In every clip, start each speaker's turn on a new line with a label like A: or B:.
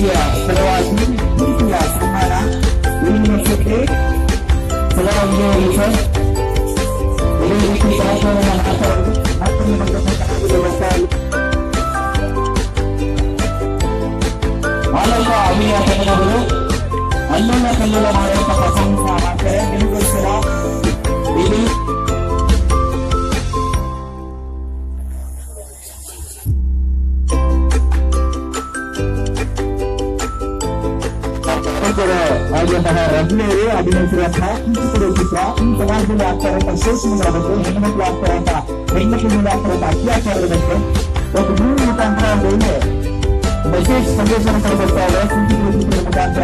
A: iya Salawati Bismillah Subhana Ini maksud E Salawat Jawa Risa Ini maksud Salawat Jawa Risa Apa yang maksud Salawat Jawa Risa Malah Allah Amin Ya Sallallahu Allah Sallallahu Alaihi Wasallam Sama saya Ini ರೈತರ ಆಗಿರುವಂತಹ ರಜನಿಯವರು ಅಭಿನಯಿಸಿರುವಂತಹ ಕೀರ್ತಿಸುವ ಚಿತ್ರ ಈ ಸಮಾಜದಲ್ಲಿ ಆಗ್ತಾ ಇರುವಂತಹ ಶೋಷಣೆಗಳ ಬಗ್ಗೆ ಹೆಣ್ಣುಮಕ್ಕಳು ಆಗ್ತಾ ಇರುವಂತಹ ಹೆಣ್ಮಕ್ಳ ಮೇಲೆ ಆಗ್ತಾ ಇರುವಂತಹ ಅತ್ಯಾಚಾರದ ಬಗ್ಗೆ ಒಂದು ಮೂರು ಮುಖಾಂತರ ಒಂದು ಒಳ್ಳೆ ಮೆಸೇಜ್ ಸಂದೇಶವನ್ನು ಕೊಡ್ತಾ ಇದೆ ಕೀರ್ತಿಸುವ ಚಿತ್ರದ ಮುಖಾಂತರ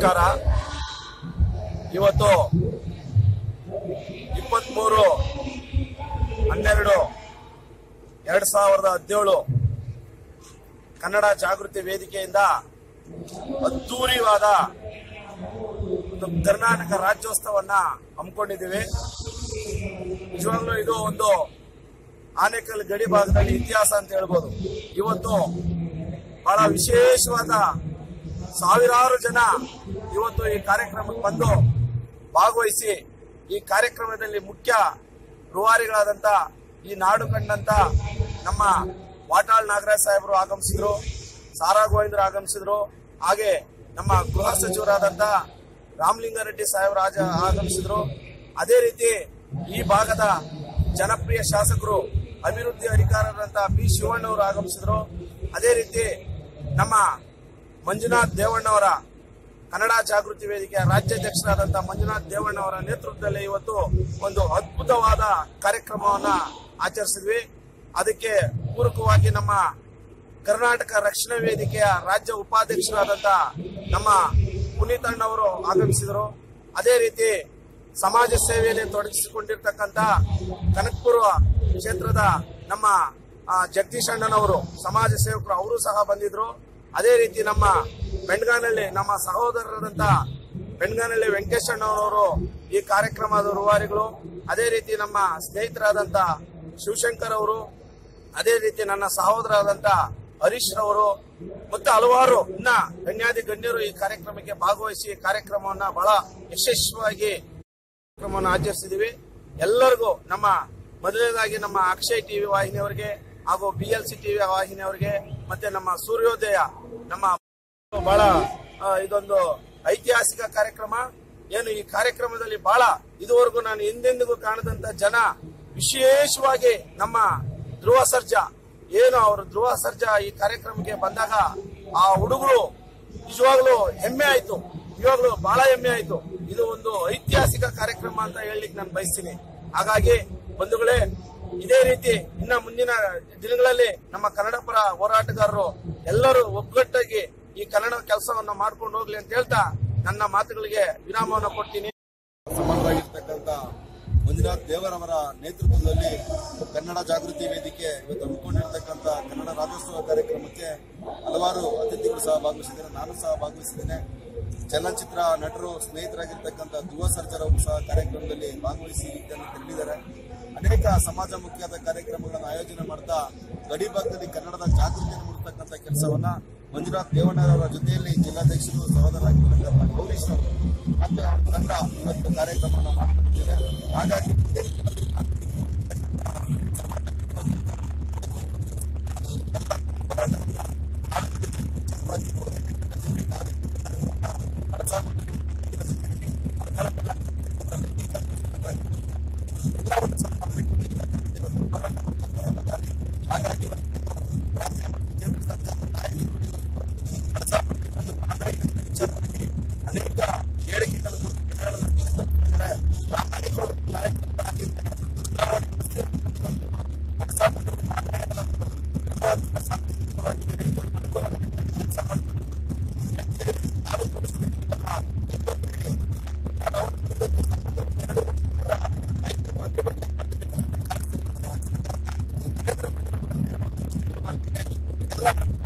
B: ನಮಸ್ಕಾರ. ಇವತ್ತು ಇಪ್ಪತ್ಮೂರು ಹನ್ನೆರಡು ಎರಡ್ ಸಾವಿರದ ಹದಿನೇಳು ಕನ್ನಡ ಜಾಗೃತಿ ವೇದಿಕೆಯಿಂದ ಅದ್ದೂರಿವಾದ ಒಂದು ಕರ್ನಾಟಕ ರಾಜ್ಯೋತ್ಸವನ್ನ ಹಮ್ಮಿಕೊಂಡಿದ್ದೀವಿ. ನಿಜವಾಗ್ಲೂ ಇದು ಒಂದು ಆನೇಕಲ್ ಗಡಿ ಭಾಗದಲ್ಲಿ ಇತಿಹಾಸ ಅಂತ ಹೇಳ್ಬೋದು. ಇವತ್ತು ಬಹಳ ವಿಶೇಷವಾದ ಸಾವಿರಾರು ಜನ ಇವತ್ತು ಈ ಕಾರ್ಯಕ್ರಮಕ್ಕೆ ಬಂದು ಭಾಗವಹಿಸಿ ಈ ಕಾರ್ಯಕ್ರಮದಲ್ಲಿ ಮುಖ್ಯ ರೂವಾರಿಗಳಾದಂತ ಈ ನಾಡು ಕಂಡಂತ ನಮ್ಮ ವಾಟಾಳ್ ನಾಗರಾಜ್ ಸಾಹೇಬರು ಆಗಮಿಸಿದ್ರು, ಸಾರಾ ಗೋವಿಂದ್ರ ಆಗಮಿಸಿದ್ರು, ಹಾಗೆ ನಮ್ಮ ಗೃಹ ಸಚಿವರಾದಂತ ರಾಮಲಿಂಗಾರೆಡ್ಡಿ ಸಾಹೇಬರು ಆಗಮಿಸಿದ್ರು. ಅದೇ ರೀತಿ ಈ ಭಾಗದ ಜನಪ್ರಿಯ ಶಾಸಕರು ಅಭಿವೃದ್ಧಿ ಅಧಿಕಾರರಂತ ಬಿ ಶಿವಣ್ಣವರು ಆಗಮಿಸಿದ್ರು. ಅದೇ ರೀತಿ ನಮ್ಮ ಮಂಜುನಾಥ್ ದೇವಣ್ಣವರ ಕನ್ನಡ ಜಾಗೃತಿ ವೇದಿಕೆಯ ರಾಜ್ಯಾಧ್ಯಕ್ಷರಾದಂತಹ ಮಂಜುನಾಥ್ ದೇವಣ್ಣವರ ನೇತೃತ್ವದಲ್ಲಿ ಇವತ್ತು ಒಂದು ಅದ್ಭುತವಾದ ಕಾರ್ಯಕ್ರಮವನ್ನ ಆಚರಿಸಿದ್ವಿ. ಅದಕ್ಕೆ ಪೂರಕವಾಗಿ ನಮ್ಮ ಕರ್ನಾಟಕ ರಕ್ಷಣಾ ವೇದಿಕೆಯ ರಾಜ್ಯ ಉಪಾಧ್ಯಕ್ಷರಾದಂತ ನಮ್ಮ ಪುನೀತಣ್ಣವರು ಆಗಮಿಸಿದರು. ಅದೇ ರೀತಿ ಸಮಾಜ ಸೇವೆಯಲ್ಲಿ ತೊಡಗಿಸಿಕೊಂಡಿರ್ತಕ್ಕಂಥ ಕನಕಪುರ ಕ್ಷೇತ್ರದ ನಮ್ಮ ಜಗದೀಶ್ ಅಣ್ಣನವರು, ಸಮಾಜ ಸೇವಕರು ಅವರು ಸಹ ಬಂದಿದ್ರು. ಅದೇ ರೀತಿ ನಮ್ಮ ಬೆಂಡ್ಗಾನಹಳ್ಳಿ ನಮ್ಮ ಸಹೋದರರಾದಂಥ ವೆಂಕಟೇಶ್ ಅಣ್ಣನವರು ಈ ಕಾರ್ಯಕ್ರಮದ ರೂವಾರಿಗಳು. ಅದೇ ರೀತಿ ನಮ್ಮ ಸ್ನೇಹಿತರಾದಂತ ಶಿವಶಂಕರ್ ಅವರು ಅದೇ ರೀತಿ ನನ್ನ ಸಹೋದರರಾದಂತ ಹರೀಶ್ ರವರು ಮತ್ತು ಹಲವಾರು ಇನ್ನ ಗಣ್ಯಾದಿ ಗಣ್ಯರು ಈ ಕಾರ್ಯಕ್ರಮಕ್ಕೆ ಭಾಗವಹಿಸಿ ಕಾರ್ಯಕ್ರಮವನ್ನ ಬಹಳ ಯಶಸ್ವಿಯಾಗಿ ಕಾರ್ಯಕ್ರಮವನ್ನು ಆಚರಿಸಿದೀವಿ ಎಲ್ಲರಿಗೂ ನಮ್ಮ ಮೊದಲನೇದಾಗಿ ನಮ್ಮ ಅಕ್ಷಯ್ ಟಿವಿ ವಾಹಿನಿಯವರಿಗೆ ಹಾಗೂ ಬಿ ಎಲ್ ಸಿ ಟಿವಿ ವಾಹಿನಿಯವರಿಗೆ ಮತ್ತೆ ನಮ್ಮ ಸೂರ್ಯೋದಯ, ನಮ್ಮ ಬಹಳ ಇದೊಂದು ಐತಿಹಾಸಿಕ ಕಾರ್ಯಕ್ರಮ. ಏನು ಈ ಕಾರ್ಯಕ್ರಮದಲ್ಲಿ ಬಹಳ ಇದುವರೆಗೂ ನಾನು ಹಿಂದೆಂದಿಗೂ ಕಾಣದಂತ ಜನ ವಿಶೇಷವಾಗಿ ನಮ್ಮ ಧ್ರುವ ಸರ್ಜಾ. ಏನು ಅವರು ಧ್ರುವ ಸರ್ಜಾ ಈ ಕಾರ್ಯಕ್ರಮಕ್ಕೆ ಬಂದಾಗ ಆ ಹುಡುಗರು ನಿಜವಾಗ್ಲೂ ಹೆಮ್ಮೆ ಆಯ್ತು. ನಿಜವಾಗ್ಲೂ ಬಹಳ ಹೆಮ್ಮೆ ಆಯ್ತು. ಇದು ಒಂದು ಐತಿಹಾಸಿಕ ಕಾರ್ಯಕ್ರಮ ಅಂತ ಹೇಳಲಿಕ್ಕೆ ನಾನು ಬಯಸ್ತೀನಿ. ಹಾಗಾಗಿ ಬಂಧುಗಳೇ ಇದೇ ರೀತಿ ಇನ್ನ ಮುಂದಿನ ದಿನಗಳಲ್ಲಿ ನಮ್ಮ ಕನ್ನಡ ಪರ ಹೋರಾಟಗಾರರು ಎಲ್ಲರೂ ಒಗ್ಗಟ್ಟಾಗಿ ಈ ಕನ್ನಡ ಕೆಲಸವನ್ನು ಮಾಡ್ಕೊಂಡು ಹೋಗ್ಲಿ ಅಂತ ಹೇಳ್ತಾ ನನ್ನ ಮಾತುಗಳಿಗೆ ವಿರಾಮವನ್ನು ಕೊಡ್ತೀನಿ.
C: ಸಮಾನವಾಗಿರ್ತಕ್ಕಂಥ ಮಂಜುನಾಥ್ ದೇವರವರ ನೇತೃತ್ವದಲ್ಲಿ ಕನ್ನಡ ಜಾಗೃತಿ ವೇದಿಕೆ ಇವತ್ತು ಹಮ್ಮಿಕೊಂಡಿರ್ತಕ್ಕಂಥ ಕನ್ನಡ ರಾಜ್ಯೋತ್ಸವ ಕಾರ್ಯಕ್ರಮಕ್ಕೆ ಹಲವಾರು ಅತಿಥಿಗಳು ಸಹ ಭಾಗವಹಿಸಿದ್ದಾರೆ ನಾನು ಸಹ ಭಾಗವಹಿಸಿದ್ದೇನೆ. ಚಲನಚಿತ್ರ ನಟರು ಸ್ನೇಹಿತರಾಗಿರ್ತಕ್ಕಂಥ ಧ್ರುವ ಸರ್ಜರ್ ಸಹ ಕಾರ್ಯಕ್ರಮದಲ್ಲಿ ಭಾಗವಹಿಸಿ ಇದನ್ನು ತೆರಳಿದ್ದಾರೆ ಅನೇಕ ಸಮಾಜಮುಖಿಯಾದ ಕಾರ್ಯಕ್ರಮಗಳನ್ನು ಆಯೋಜನೆ ಮಾಡ್ತಾ ಗಡಿ ಭಾಗದಲ್ಲಿ ಕನ್ನಡದ ಜಾಗೃತಿಯನ್ನು ಮೂಡಿಸ್ತಕ್ಕಂಥ ಕೆಲಸವನ್ನ
B: ಮಂಜುನಾಥ್ ದೇವಣ್ಣರವರ ಜೊತೆಯಲ್ಲಿ ಜಿಲ್ಲಾಧ್ಯಕ್ಷರು ಸಹೋದರಾಗಿರ್ತಕ್ಕಂಥ ಗೌರೀಶ್ ಅವರು ಮತ್ತು ತಂಡ ಇವತ್ತು ಕಾರ್ಯಕ್ರಮವನ್ನು ಮಾಡಿಕೊಂಡಿದ್ದಾರೆ. ಹಾಗಾಗಿ Yeah.